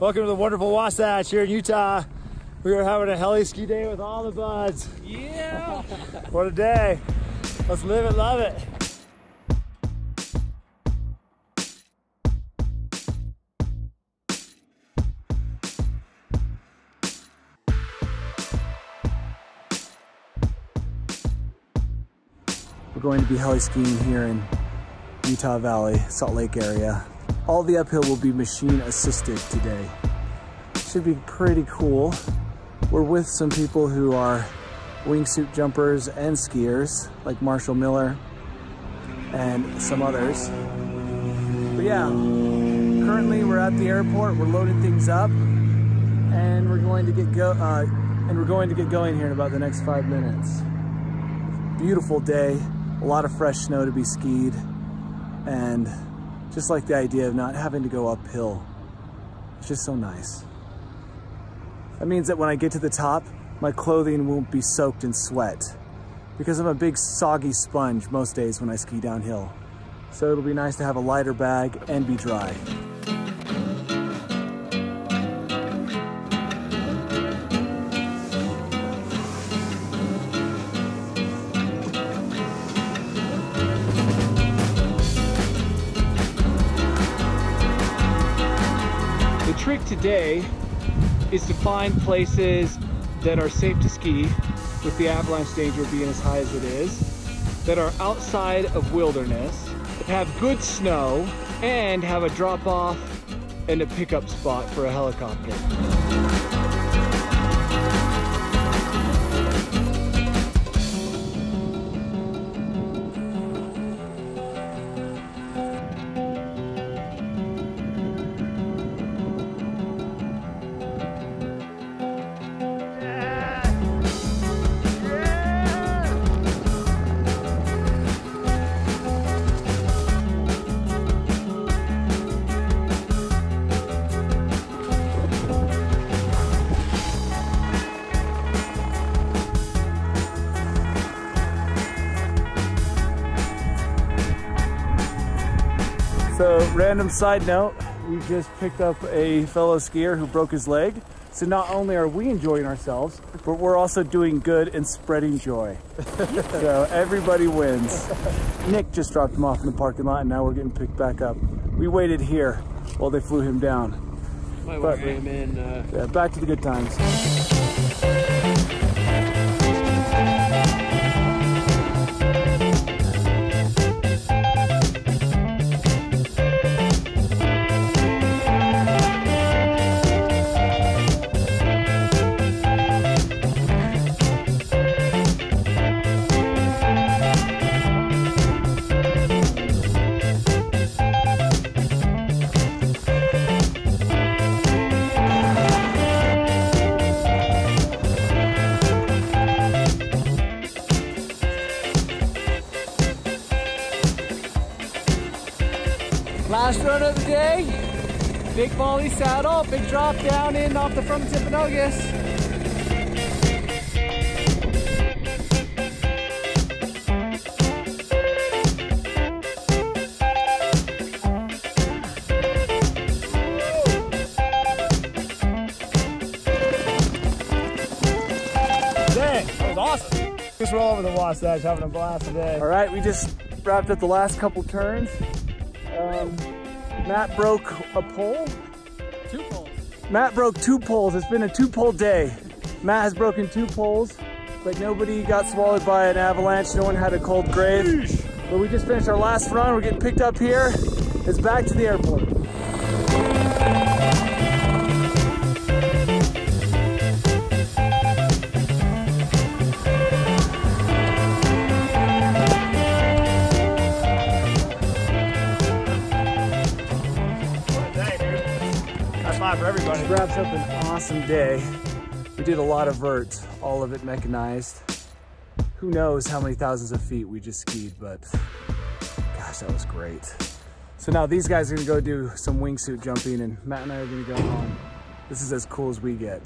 Welcome to the wonderful Wasatch here in Utah. We are having a heli ski day with all the buds. Yeah! what a day. Let's live it, love it. We're going to be heli skiing here in Utah Valley, Salt Lake area. All the uphill will be machine assisted today. Should be pretty cool. We're with some people who are wingsuit jumpers and skiers, like Marshall Miller and some others. But yeah, currently we're at the airport. We're loading things up, and we're going to get go. Uh, and we're going to get going here in about the next five minutes. Beautiful day, a lot of fresh snow to be skied, and just like the idea of not having to go uphill. It's just so nice. That means that when I get to the top, my clothing won't be soaked in sweat because I'm a big soggy sponge most days when I ski downhill. So it'll be nice to have a lighter bag and be dry. Today is to find places that are safe to ski with the avalanche danger being as high as it is, that are outside of wilderness, have good snow, and have a drop off and a pickup spot for a helicopter. So random side note, we just picked up a fellow skier who broke his leg. So not only are we enjoying ourselves, but we're also doing good and spreading joy. so everybody wins. Nick just dropped him off in the parking lot and now we're getting picked back up. We waited here while they flew him down. Might But- him in. Uh, Yeah, back to the good times. Last run of the day. Big volley saddle, big drop down in off the front. Dang, that was awesome. Just roll over the Wasatch, having a blast today. All right, we just wrapped up the last couple turns. Um, Matt broke a pole. Two poles. Matt broke two poles. It's been a two pole day. Matt has broken two poles, but nobody got swallowed by an avalanche. No one had a cold grave. But we just finished our last run. We're getting picked up here. It's back to the airport. Fine for everybody. Wraps up an awesome day. We did a lot of vert, all of it mechanized. Who knows how many thousands of feet we just skied, but gosh, that was great. So now these guys are gonna go do some wingsuit jumping and Matt and I are gonna go home. This is as cool as we get.